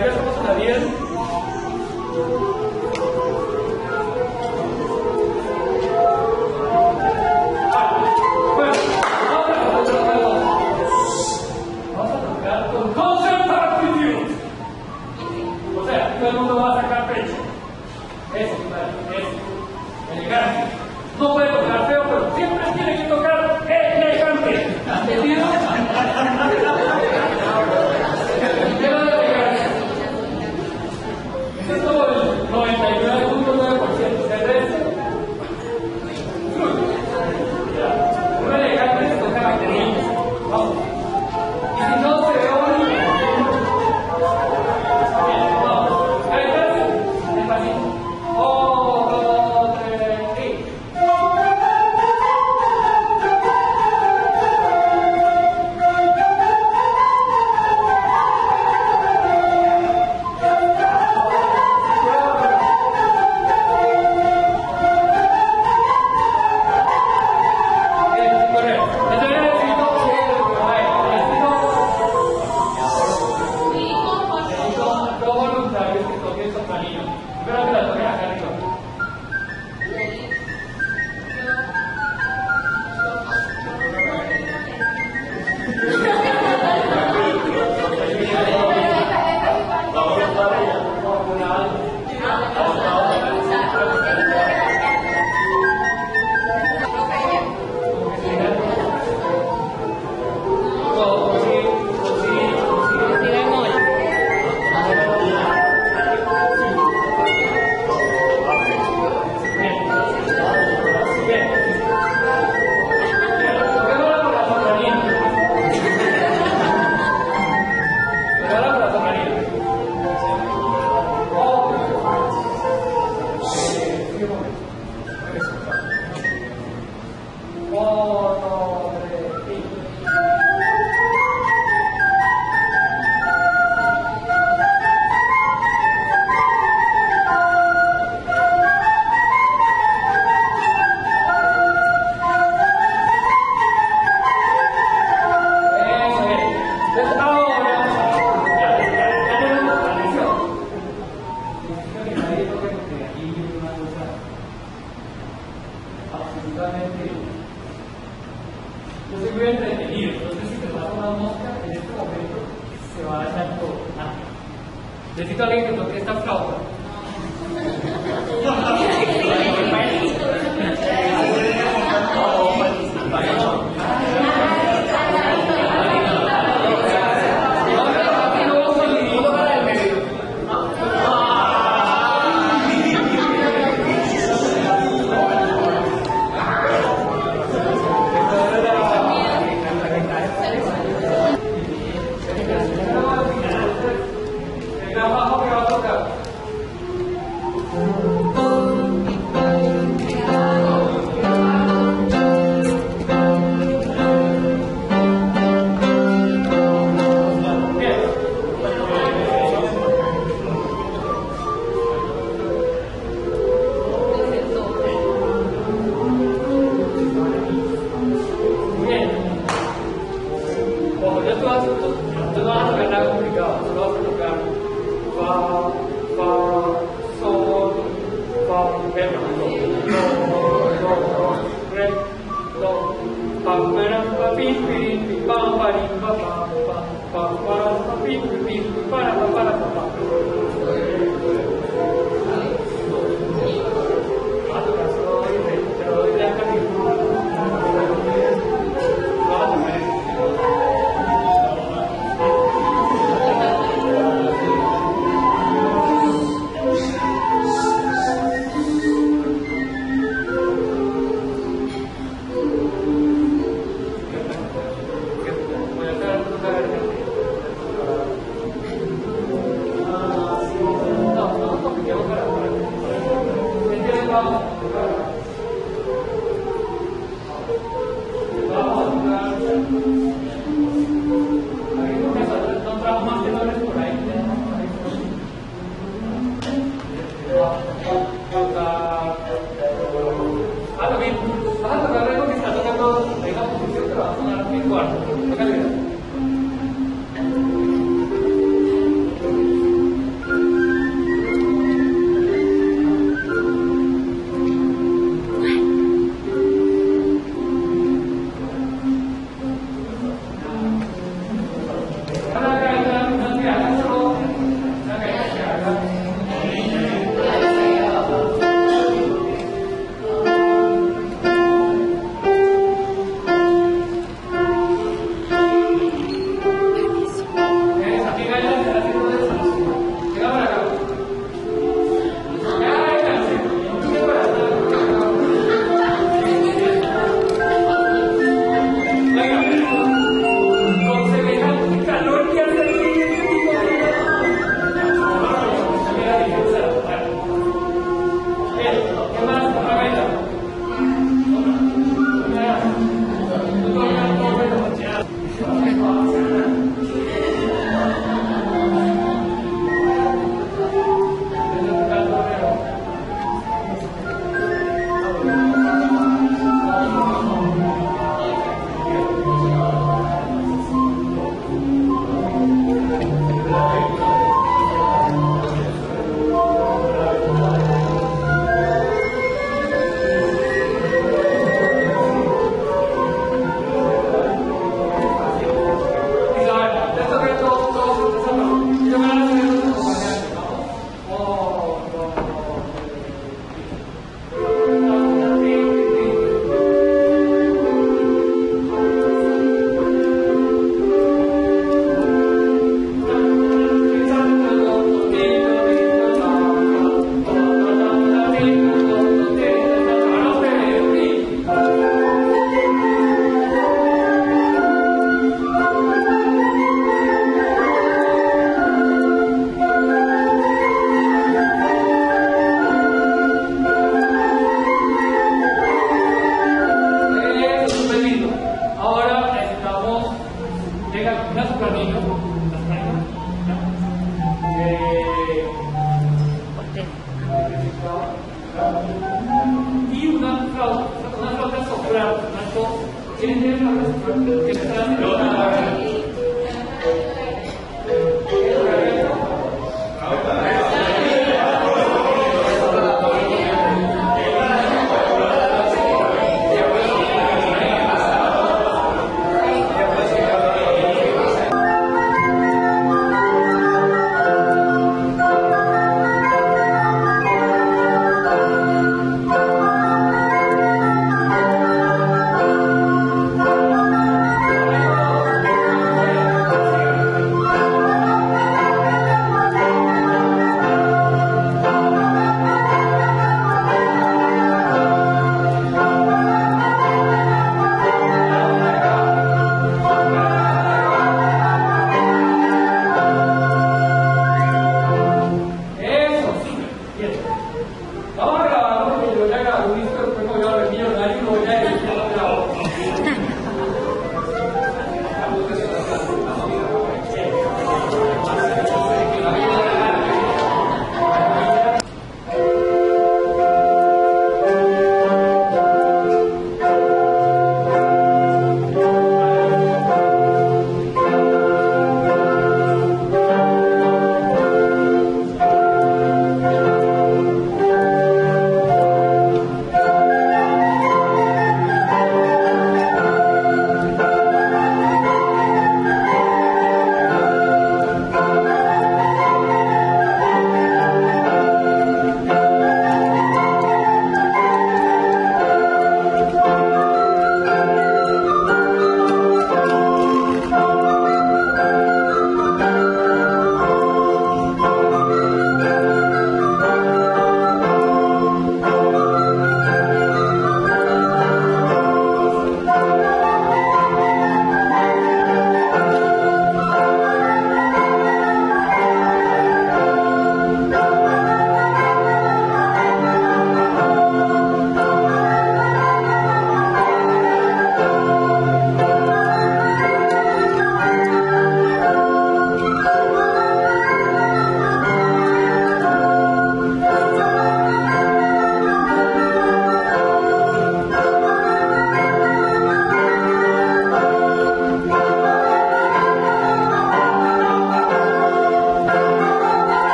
Acá somos una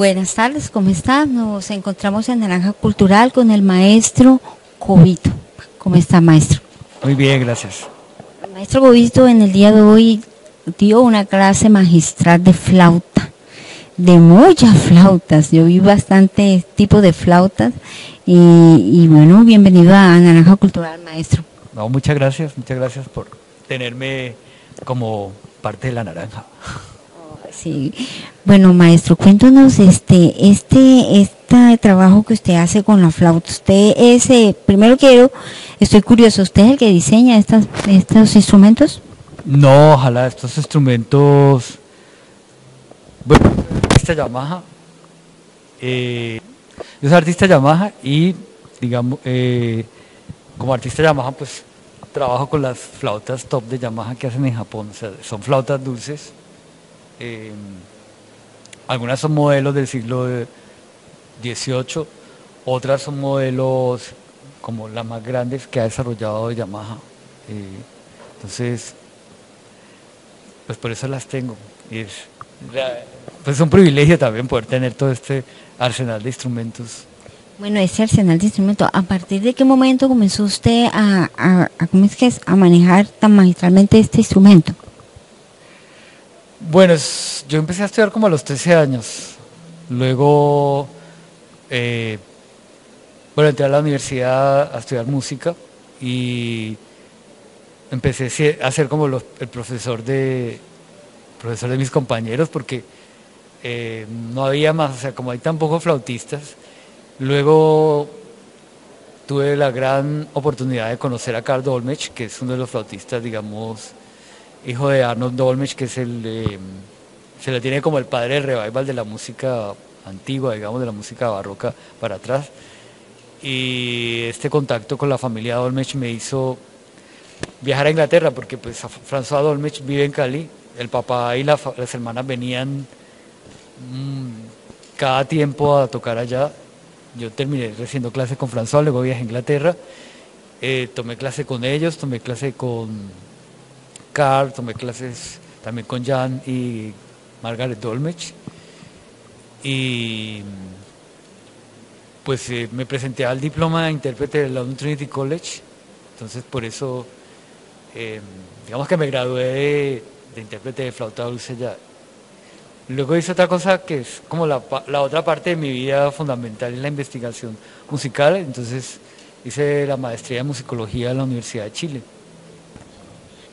Buenas tardes, ¿cómo está? Nos encontramos en Naranja Cultural con el maestro Cobito. ¿Cómo está, maestro? Muy bien, gracias. maestro Cobito en el día de hoy dio una clase magistral de flauta, de muchas flautas. Yo vi bastante tipo de flautas y, bueno, bienvenido a Naranja Cultural, maestro. No, muchas gracias, muchas gracias por tenerme como parte de la naranja. Sí. Bueno, maestro, cuéntanos este este este trabajo que usted hace con la flauta. Usted es eh, primero quiero estoy curioso, ¿usted es el que diseña estas estos instrumentos? No, ojalá estos instrumentos bueno, artista Yamaha eh, yo soy artista Yamaha y digamos eh, como artista Yamaha pues trabajo con las flautas top de Yamaha que hacen en Japón, o sea, son flautas dulces eh, algunas son modelos del siglo XVIII, otras son modelos como las más grandes que ha desarrollado Yamaha. Eh, entonces, pues por eso las tengo. Y es, pues un privilegio también poder tener todo este arsenal de instrumentos. Bueno, ese arsenal de instrumentos, ¿a partir de qué momento comenzó usted a manejar tan magistralmente este instrumento? Bueno, yo empecé a estudiar como a los 13 años. Luego, eh, bueno, entré a la universidad a estudiar música y empecé a ser como el profesor de, profesor de mis compañeros porque eh, no había más, o sea, como hay tan pocos flautistas. Luego tuve la gran oportunidad de conocer a Carl Dolmech, que es uno de los flautistas, digamos, hijo de Arnold Dolmech, que es el, se le tiene como el padre del revival de la música antigua, digamos, de la música barroca para atrás. Y este contacto con la familia Dolmech me hizo viajar a Inglaterra, porque pues François Dolmech vive en Cali, el papá y las hermanas venían mm, cada tiempo a tocar allá. Yo terminé recibiendo clase con François, luego viajé a Inglaterra, eh, tomé clase con ellos, tomé clase con Tomé clases también con Jan y Margaret Dolmech. Y pues eh, me presenté al diploma de intérprete de London Trinity College, entonces por eso, em, digamos que me gradué de, intérprete de flauta dulce ya. Luego hice otra cosa que es como la, la otra parte de mi vida fundamental en la investigación musical, entonces hice la maestría de musicología en la Universidad de Chile.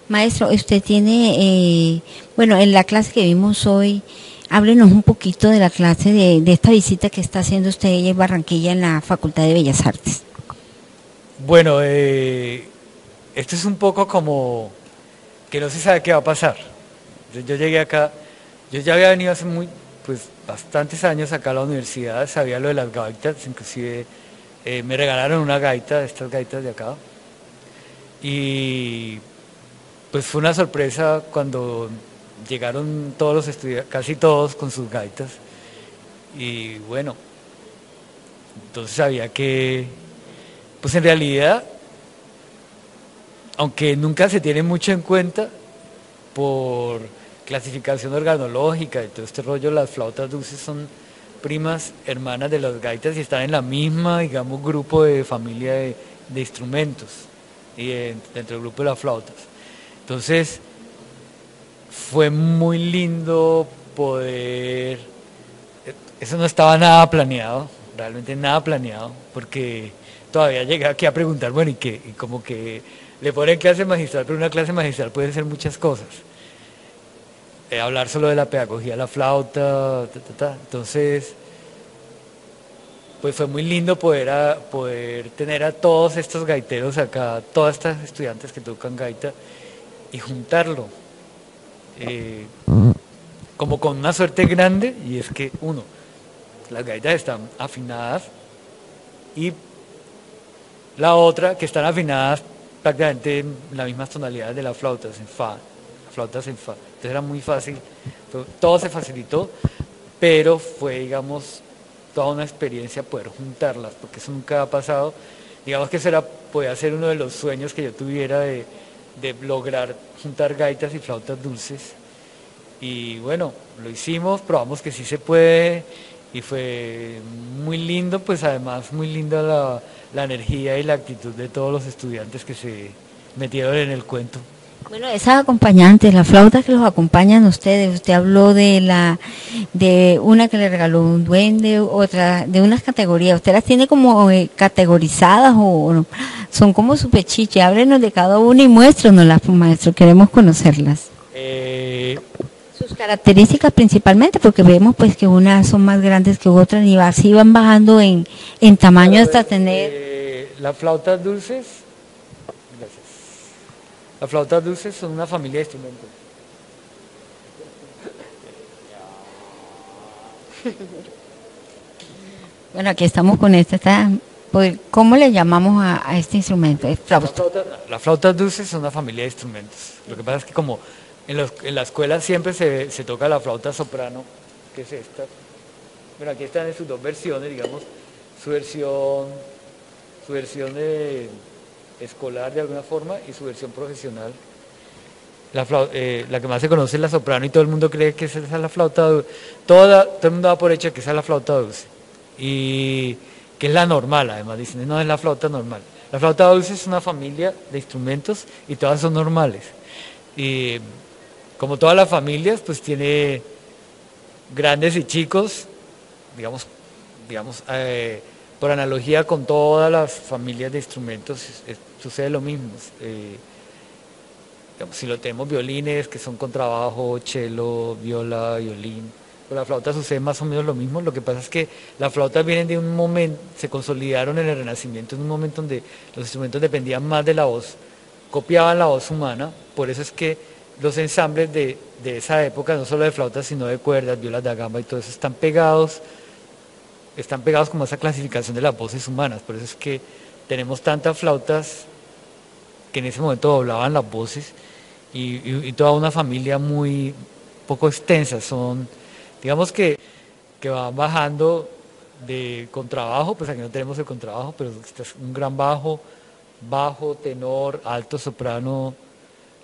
Maestro, usted tiene, eh, bueno, en la clase que vimos hoy, háblenos un poquito de la clase de, esta visita que está haciendo usted en Barranquilla en la Facultad de Bellas Artes. Bueno, eh, esto es un poco como que no se sabe qué va a pasar. Yo, llegué acá, yo ya había venido hace muy, pues bastantes años acá a la universidad, sabía lo de las gaitas, inclusive eh, me regalaron una gaita, estas gaitas de acá. Y pues fue una sorpresa cuando llegaron todos los estudiantes, casi todos con sus gaitas. Y bueno, entonces había que, pues en realidad, aunque nunca se tiene mucho en cuenta por clasificación organológica y todo este rollo, las flautas dulces son primas hermanas de las gaitas y están en la misma, digamos, grupo de familia de, instrumentos y dentro del grupo de las flautas. Entonces, fue muy lindo poder, eso no estaba nada planeado, realmente nada planeado, porque todavía llegué aquí a preguntar, bueno, y que como que le ponen clase magistral, pero una clase magistral puede ser muchas cosas. Eh, hablar solo de la pedagogía la flauta, entonces, pues fue muy lindo poder, poder tener a todos estos gaiteros acá, todas estas estudiantes que tocan gaita, y juntarlo. Eh, como con una suerte grande, y es que, uno, las gaitas están afinadas y la otra, que están afinadas prácticamente en las mismas tonalidades de las flautas, en fa, flautas en fa. Entonces era muy fácil, todo se facilitó, pero fue, digamos, toda una experiencia poder juntarlas, porque eso nunca ha pasado. Digamos que eso era, podía ser uno de los sueños que yo tuviera de de lograr juntar gaitas y flautas dulces. Y bueno, lo hicimos, probamos que sí se puede y fue muy lindo, pues además muy linda la, la energía y la actitud de todos los estudiantes que se metieron en el cuento. Bueno, esas acompañantes, las flautas que los acompañan ustedes, usted habló de la de una que le regaló un duende, otra de unas categorías, ¿usted las tiene como eh, categorizadas o, o son como su pechiche? Háblenos de cada una y muéstranoslas, pues, maestro, queremos conocerlas. Eh, Sus características principalmente, porque vemos pues que unas son más grandes que otras y así van bajando en, en tamaño hasta tener... eh, las flautas dulces. Las flautas dulces son una familia de instrumentos. Bueno, aquí estamos con esta, está, pues, ¿cómo le llamamos a, a este instrumento? Es Las flauta. flautas, las flautas dulces son una familia de instrumentos. Lo que pasa es que como en, los- en la escuela siempre se, se toca la flauta soprano, que es esta. Bueno, aquí están en sus dos versiones, digamos, su versión, su versión de- escolar de alguna forma y su versión profesional. La, flau- eh, la que más se conoce es la soprano y todo el mundo cree que esa es la flauta dulce. Toda, todo el mundo da por hecho que esa es la flauta dulce. Y que es la normal, además dicen, no es la flauta normal. La flauta dulce es una familia de instrumentos y todas son normales. Y como todas las familias, pues tiene grandes y chicos, digamos, digamos eh, por analogía con todas las familias de instrumentos, sucede lo mismo. Eh, si lo tenemos violines que son contrabajo, cello, viola, violín. Con la flauta sucede más o menos lo mismo. Lo que pasa es que las flautas vienen de un momento, se consolidaron en el Renacimiento, en un momento donde los instrumentos dependían más de la voz, copiaban la voz humana. Por eso es que los ensambles de esa época, no solo de flautas, sino de cuerdas, violas de gamba y todo eso, están pegados, están pegados como a esa clasificación de las voces humanas. Por eso es que tenemos tantas flautas que en ese momento doblaban las voces y, toda una familia muy poco extensa. Son, digamos que, que van bajando de contrabajo, pues aquí no tenemos el contrabajo, pero este es un gran bajo, bajo, tenor, alto, soprano,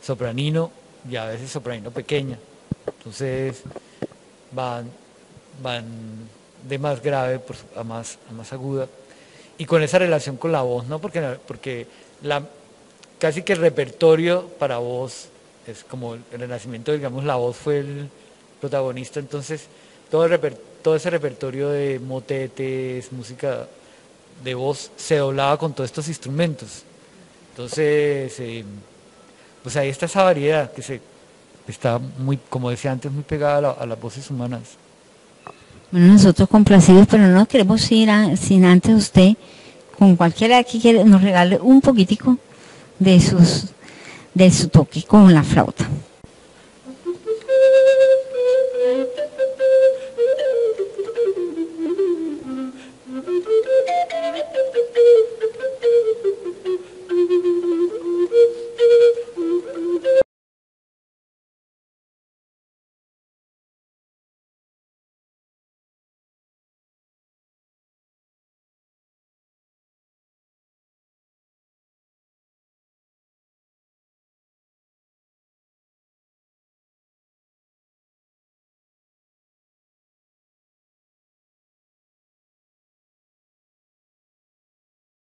sopranino y a veces sopranino pequeña. Entonces van, van de más grave a más, a más aguda. Y con esa relación con la voz, ¿no? Porque, porque la, casi que el repertorio para voz es como el renacimiento, digamos, la voz fue el protagonista, entonces todo, todo ese repertorio de motetes, música de voz se doblaba con todos estos instrumentos. Entonces, eh, pues ahí está esa variedad que se está muy, como decía antes, muy pegada a las voces humanas. Bueno, nosotros complacidos, pero no queremos ir sin antes usted, con cualquiera que nos regale un poquitico de sus de su toque con la flauta.